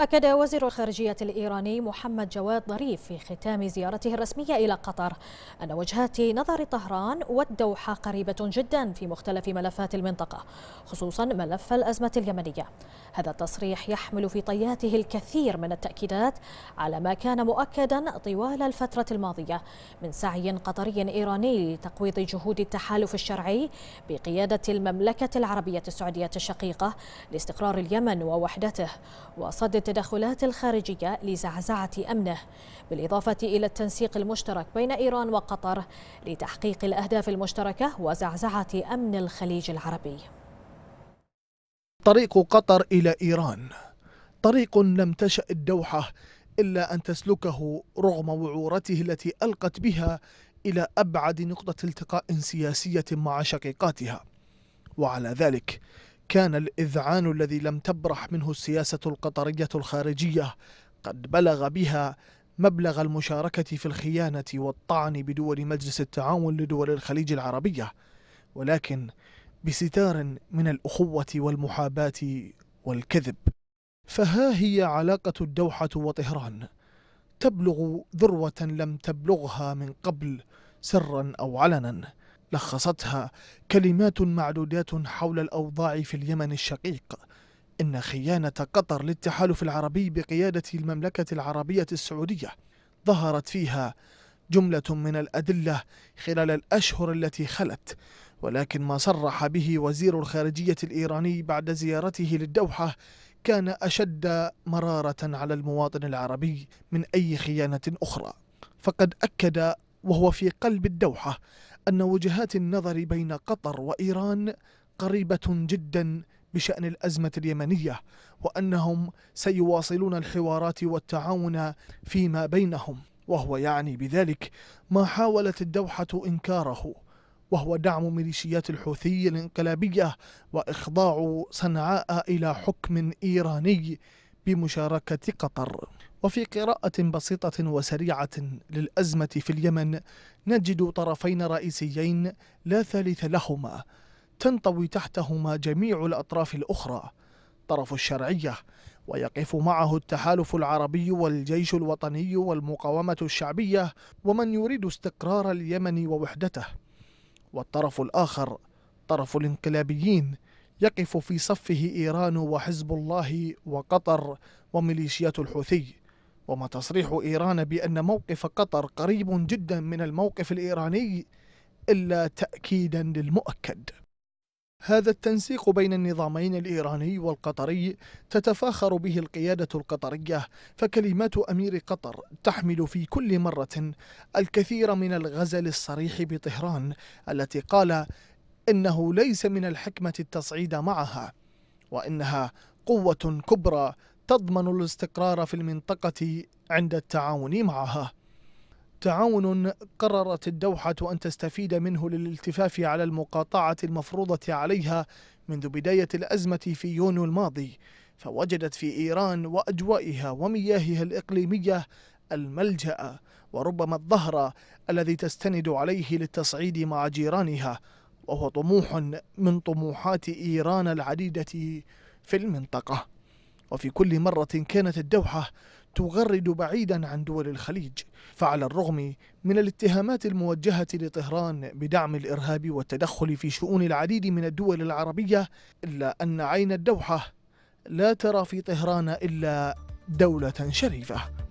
أكد وزير الخارجية الإيراني محمد جواد ظريف في ختام زيارته الرسمية إلى قطر أن وجهات نظر طهران والدوحة قريبة جدا في مختلف ملفات المنطقة خصوصا ملف الأزمة اليمنية. هذا التصريح يحمل في طياته الكثير من التأكيدات على ما كان مؤكدا طوال الفترة الماضية من سعي قطري إيراني لتقويض جهود التحالف الشرعي بقيادة المملكة العربية السعودية الشقيقة لاستقرار اليمن ووحدته وصد التدخلات الخارجية لزعزعة أمنه بالإضافة إلى التنسيق المشترك بين إيران وقطر لتحقيق الأهداف المشتركة وزعزعة أمن الخليج العربي. طريق قطر إلى إيران. طريق لم تشأ الدوحة إلا أن تسلكه رغم وعورته التي ألقت بها إلى أبعد نقطة التقاء سياسية مع شقيقاتها. وعلى ذلك كان الإذعان الذي لم تبرح منه السياسة القطرية الخارجية. قد بلغ بها مبلغ المشاركة في الخيانة والطعن بدول مجلس التعاون لدول الخليج العربية. ولكن بستار من الأخوة والمحاباة والكذب. فها هي علاقة الدوحة وطهران. تبلغ ذروة لم تبلغها من قبل سرا أو علنا. لخصتها كلمات معدودات حول الأوضاع في اليمن الشقيق. إن خيانة قطر للتحالف العربي بقيادة المملكة العربية السعودية ظهرت فيها جملة من الأدلة خلال الأشهر التي خلت ولكن ما صرح به وزير الخارجية الإيراني بعد زيارته للدوحة كان أشد مرارة على المواطن العربي من أي خيانة أخرى. فقد أكد وهو في قلب الدوحة أن وجهات النظر بين قطر وإيران قريبة جدا بشأن الأزمة اليمنية وأنهم سيواصلون الحوارات والتعاون فيما بينهم. وهو يعني بذلك ما حاولت الدوحة إنكاره وهو دعم ميليشيات الحوثي الانقلابية وإخضاع صنعاء إلى حكم إيراني بمشاركة قطر. وفي قراءة بسيطة وسريعة للأزمة في اليمن نجد طرفين رئيسيين لا ثالث لهما تنطوي تحتهما جميع الأطراف الأخرى. طرف الشرعية ويقف معه التحالف العربي والجيش الوطني والمقاومة الشعبية ومن يريد استقرار اليمن ووحدته. والطرف الآخر طرف الانقلابيين يقف في صفه إيران وحزب الله وقطر وميليشيات الحوثي. وما تصريح إيران بأن موقف قطر قريب جدا من الموقف الإيراني إلا تأكيدا للمؤكد. هذا التنسيق بين النظامين الإيراني والقطري تتفاخر به القيادة القطرية فكلمات أمير قطر تحمل في كل مرة الكثير من الغزل الصريح بطهران التي قال إنه ليس من الحكمة التصعيد معها وإنها قوة كبرى تضمن الاستقرار في المنطقة عند التعاون معها. تعاون قررت الدوحة أن تستفيد منه للالتفاف على المقاطعة المفروضة عليها منذ بداية الأزمة في يونيو الماضي فوجدت في إيران وأجوائها ومياهها الإقليمية الملجأ وربما الظهر الذي تستند عليه للتصعيد مع جيرانها وهو طموح من طموحات إيران العديدة في المنطقة. وفي كل مرة كانت الدوحة تغرد بعيدا عن دول الخليج فعلى الرغم من الاتهامات الموجهة لطهران بدعم الإرهاب والتدخل في شؤون العديد من الدول العربية إلا أن عين الدوحة لا ترى في طهران إلا دولة شريفة.